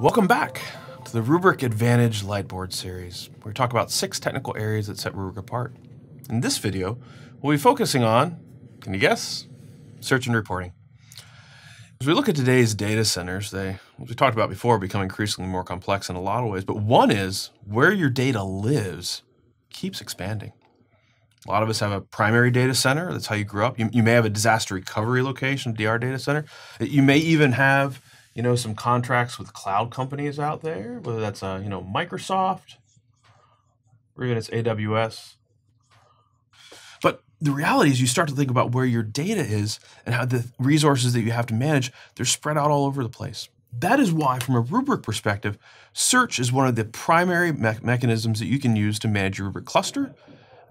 Welcome back to the Rubrik Advantage Lightboard series, where we talk about six technical areas that set Rubrik apart. In this video, we'll be focusing on, can you guess? Search and reporting. As we look at today's data centers, they, as we talked about before, become increasingly more complex in a lot of ways, but one is where your data lives keeps expanding. A lot of us have a primary data center. That's how you grew up. You, you may have a disaster recovery location, DR data center. You may even have you know, some contracts with cloud companies out there, whether that's, uh, you know, Microsoft or even it's AWS. But the reality is you start to think about where your data is and how the resources that you have to manage, they're spread out all over the place. That is why, from a Rubrik perspective, search is one of the primary me mechanisms that you can use to manage your Rubrik cluster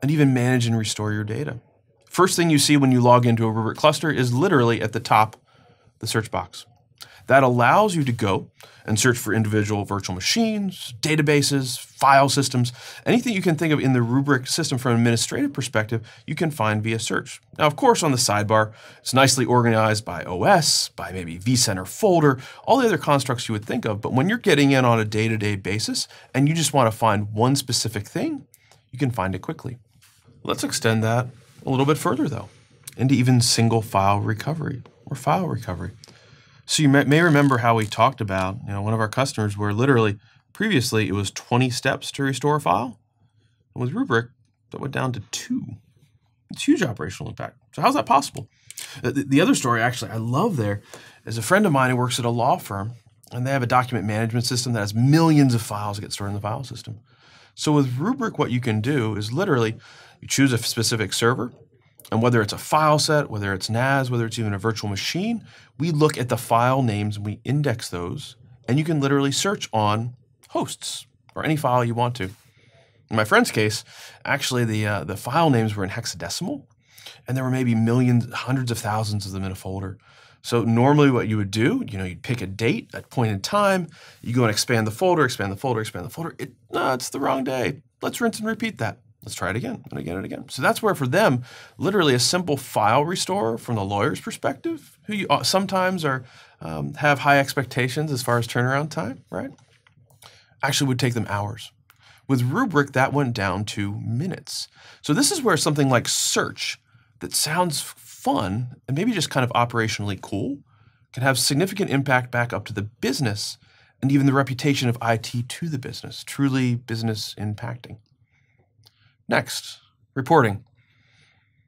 and even manage and restore your data. First thing you see when you log into a Rubrik cluster is literally at the top, the search box. That allows you to go and search for individual virtual machines, databases, file systems, anything you can think of in the Rubrik system from an administrative perspective, you can find via search. Now, of course, on the sidebar, it's nicely organized by OS, by maybe vCenter folder, all the other constructs you would think of. But when you're getting in on a day-to-day -day basis and you just want to find one specific thing, you can find it quickly. Let's extend that a little bit further, though, into even single file recovery or file recovery. So you may, remember how we talked about, you know, one of our customers where literally previously it was 20 steps to restore a file. And with Rubrik, that went down to two. It's huge operational impact. So how's that possible? Uh, the, the other story actually I love there is a friend of mine who works at a law firm and they have a document management system that has millions of files that get stored in the file system. So with Rubrik, what you can do is literally you choose a specific server, and whether it's a file set, whether it's NAS, whether it's even a virtual machine, we look at the file names and we index those. And you can literally search on hosts or any file you want to. In my friend's case, actually the, uh, the file names were in hexadecimal and there were maybe millions, hundreds of thousands of them in a folder. So normally what you would do, you know, you'd pick a date, a point in time, you go and expand the folder, expand the folder, expand the folder. It, no, it's the wrong day. Let's rinse and repeat that. Let's try it again and again and again. So that's where, for them, literally a simple file restore from the lawyer's perspective, who you uh, sometimes are um, have high expectations as far as turnaround time, right? Actually, would take them hours. With Rubrik, that went down to minutes. So this is where something like search that sounds fun and maybe just kind of operationally cool can have significant impact back up to the business and even the reputation of IT to the business, truly business impacting. Next, reporting.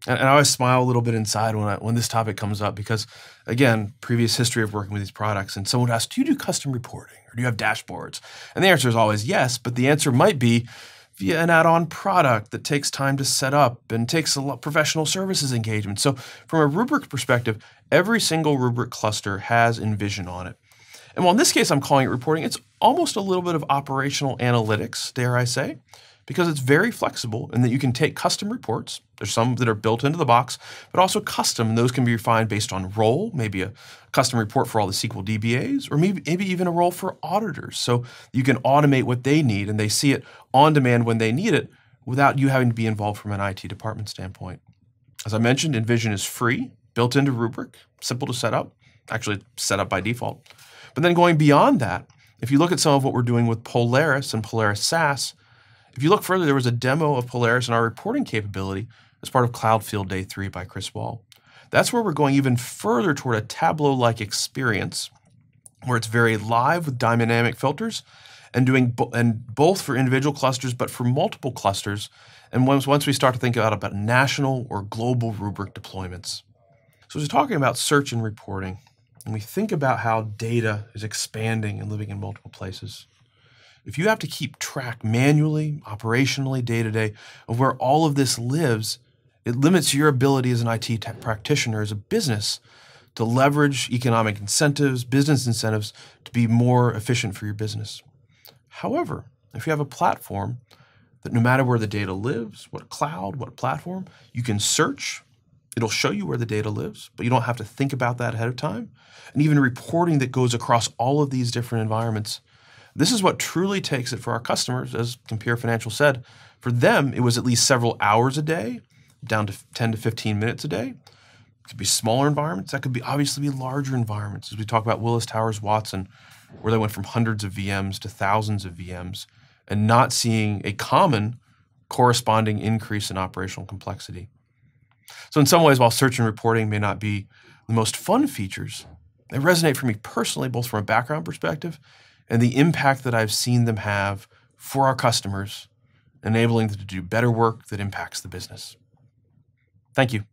And, and, I always smile a little bit inside when I, when this topic comes up because, again, previous history of working with these products, and someone asks, "Do you do custom reporting or do you have dashboards?" And the answer is always yes, but the answer might be via an add-on product that takes time to set up and takes a lot professional services engagement. So, from a Rubrik perspective, every single Rubrik cluster has Envision on it. And while in this case I'm calling it reporting, it's almost a little bit of operational analytics, dare I say because it's very flexible and that you can take custom reports. There's some that are built into the box, but also custom. And those can be refined based on role, maybe a custom report for all the SQL DBAs, or maybe, maybe even a role for auditors. So you can automate what they need and they see it on demand when they need it without you having to be involved from an IT department standpoint. As I mentioned, Envision is free, built into Rubrik, simple to set up, actually set up by default. But then going beyond that, if you look at some of what we're doing with Polaris and Polaris SaaS, if you look further, there was a demo of Polaris and our reporting capability as part of Cloud Field Day 3 by Chris Wahl. That's where we're going even further toward a Tableau-like experience where it's very live with dynamic filters and doing bo and both for individual clusters, but for multiple clusters. And once, once we start to think about, about national or global Rubrik deployments. So we're talking about search and reporting, and we think about how data is expanding and living in multiple places, if you have to keep track manually, operationally, day to day of where all of this lives, it limits your ability as an IT practitioner, as a business, to leverage economic incentives, business incentives to be more efficient for your business. However, if you have a platform that no matter where the data lives, what cloud, what platform, you can search, it'll show you where the data lives, but you don't have to think about that ahead of time. And even reporting that goes across all of these different environments this is what truly takes it for our customers, as Compere Financial said. For them, it was at least several hours a day, down to 10 to 15 minutes a day. It could be smaller environments. That could be obviously be larger environments, as we talk about Willis Towers Watson where they went from hundreds of VMs to thousands of VMs and not seeing a common corresponding increase in operational complexity. So, in some ways, while search and reporting may not be the most fun features, they resonate for me personally, both from a background perspective and the impact that I've seen them have for our customers, enabling them to do better work that impacts the business. Thank you.